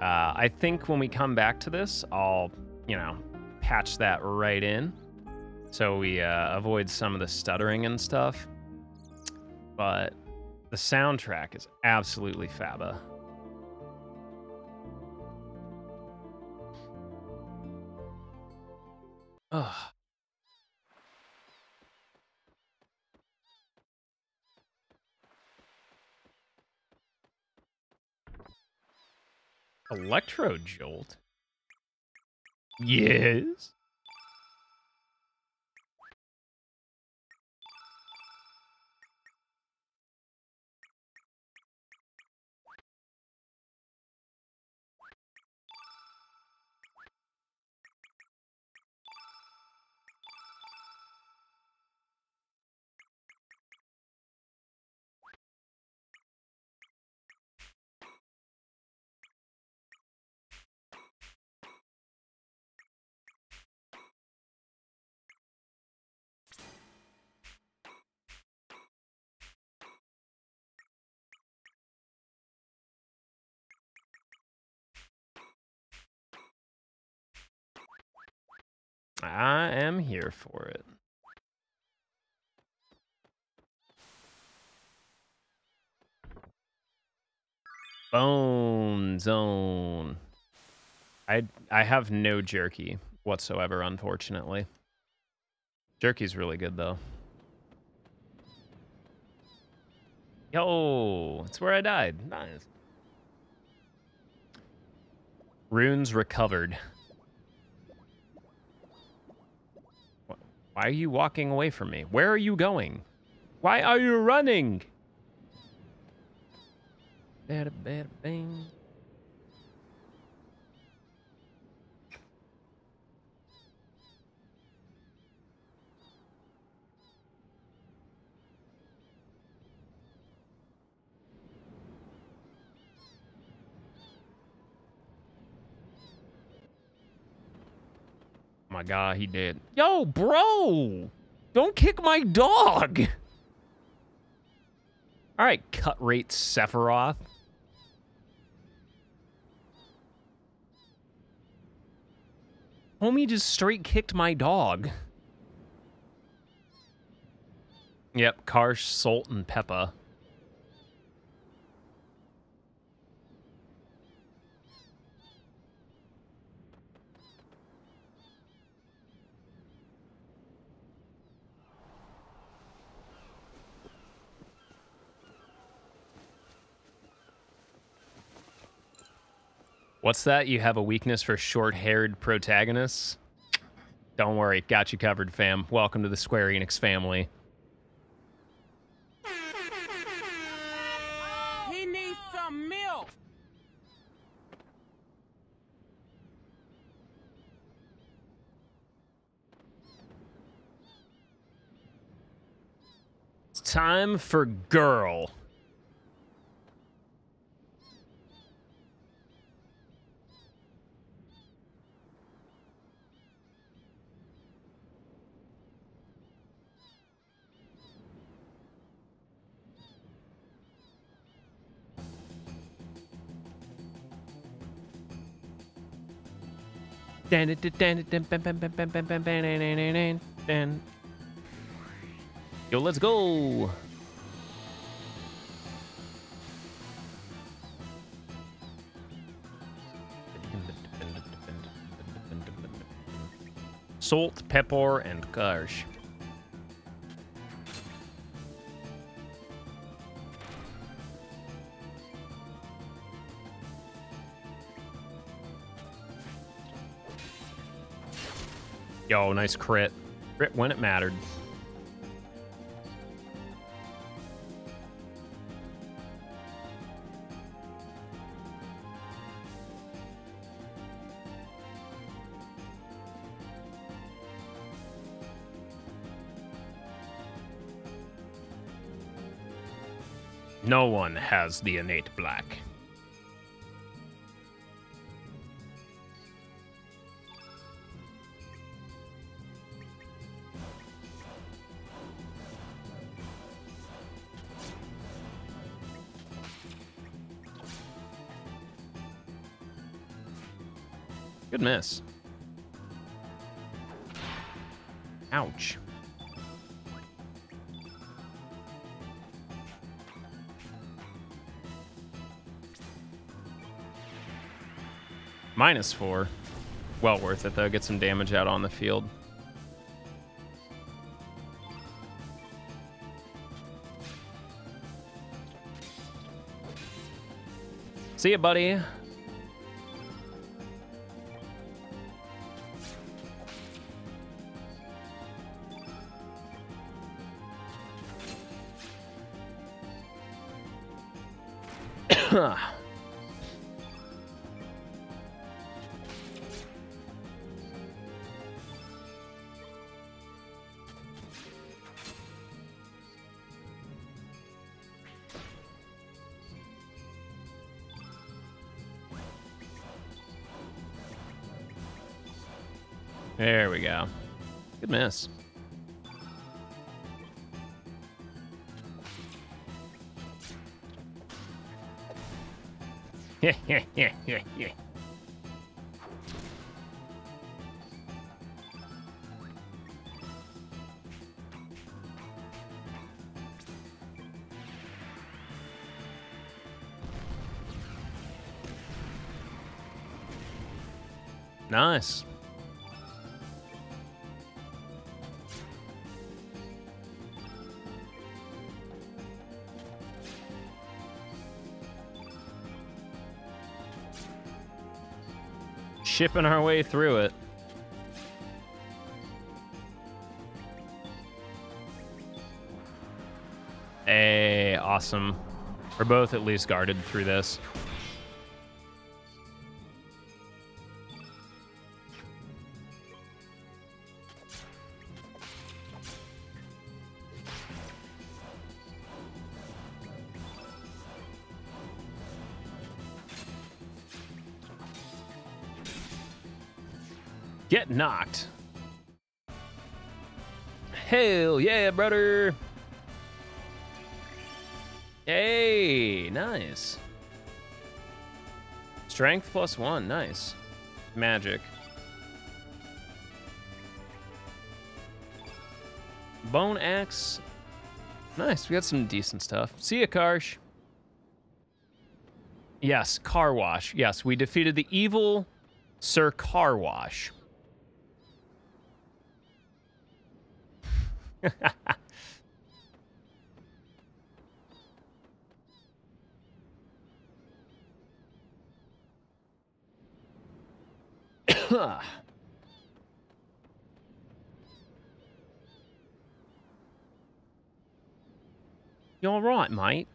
Uh, I think when we come back to this, I'll, you know, patch that right in so we uh, avoid some of the stuttering and stuff. But the soundtrack is absolutely faba. Ugh. Electro Jolt? Yes. I am here for it. Bone zone. I I have no jerky. whatsoever, unfortunately. Jerky's really good, though. Yo, it's where I died. Nice. Runes recovered. Why are you walking away from me? Where are you going? Why are you running? Bada bada bing. My god, he did. Yo, bro! Don't kick my dog! Alright, cut rate Sephiroth. Homie just straight kicked my dog. Yep, Karsh, Solt, and Peppor. What's that? You have a weakness for short-haired protagonists? Don't worry, got you covered, fam. Welcome to the Square Enix family. He needs some milk. It's time for girl. Yo, let's go. Solt, Peppor, and Karsh. Yo, nice crit. Crit when it mattered. No one has the innate black. Good miss. Ouch. Minus four. Well worth it, though. Get some damage out on the field. See ya, buddy. Yeah, yeah, yeah, yeah. Shipping our way through it. Hey, awesome. We're both at least guarded through this. Get knocked. Hell yeah, brother. Hey, nice. Strength plus one, nice. Magic. Bone axe. Nice, we got some decent stuff. See ya, Karsh. Yes, car wash. Yes, we defeated the evil Sir Car Wash. you all right, mate?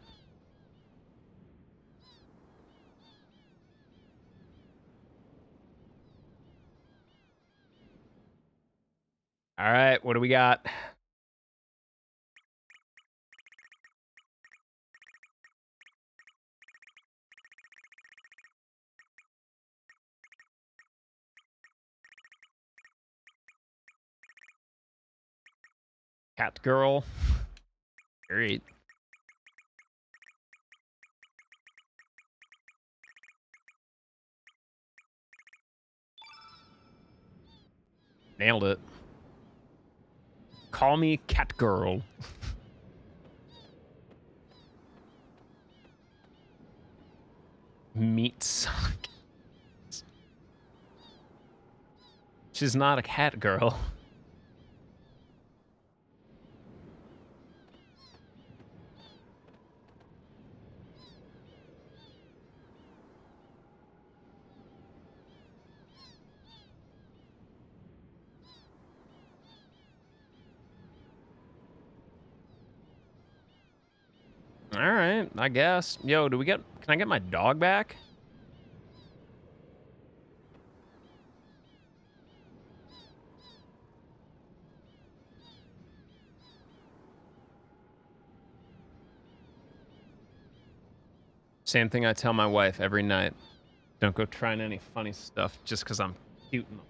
All right, what do we got? Cat girl. Great. Nailed it. Call me cat girl. Meat suck. She's not a cat girl. All right, I guess. Yo, do we get? Can I get my dog back? Same thing I tell my wife every night. Don't go trying any funny stuff just because I'm cute. and-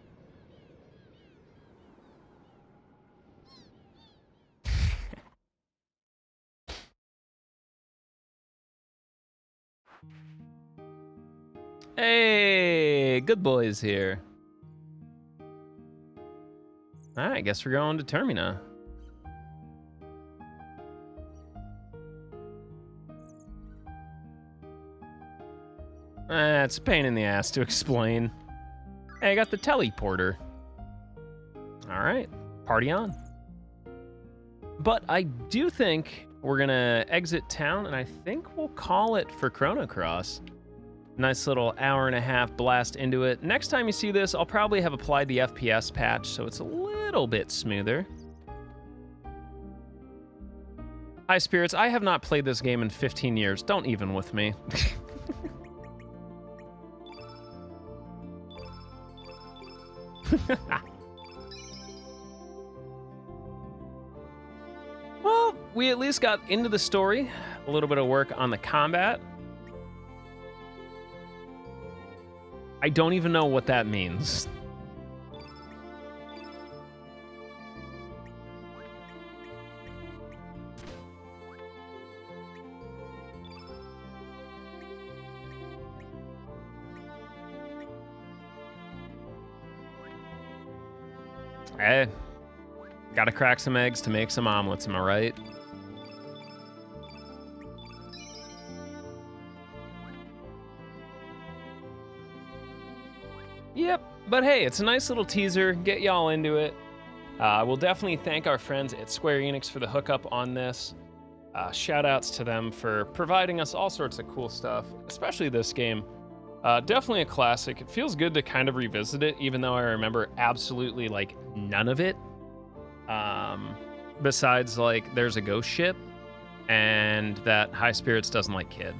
Hey, good boys here. All right, guess we're going to Termina. Eh, it's a pain in the ass to explain. Hey, I got the teleporter. All right, party on. But I do think we're gonna exit town, and I think we'll call it for Chrono Cross. Nice little hour and a half blast into it. Next time you see this, I'll probably have applied the FPS patch, so it's a little bit smoother. Hi, Spirits. I have not played this game in 15 years. Don't even with me. well, we at least got into the story, a little bit of work on the combat. I don't even know what that means. Hey, gotta crack some eggs to make some omelets, am I right? But hey, it's a nice little teaser. Get y'all into it. Uh, we'll definitely thank our friends at Square Enix for the hookup on this. Uh, shout outs to them for providing us all sorts of cool stuff, especially this game. Uh, definitely a classic. It feels good to kind of revisit it, even though I remember absolutely like none of it. Um, besides, like, there's a ghost ship, and that High Spirits doesn't like Kid.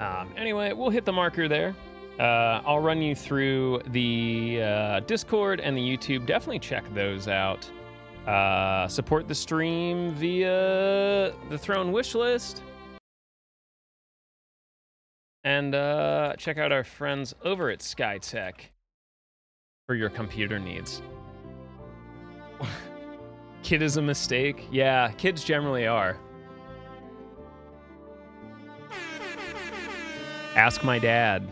Um, anyway, we'll hit the marker there. Uh, I'll run you through the uh, Discord and the YouTube. Definitely check those out. Uh, support the stream via the Throne wish list. And uh, check out our friends over at SkyTech for your computer needs. Kid is a mistake. Yeah, kids generally are. Ask my dad.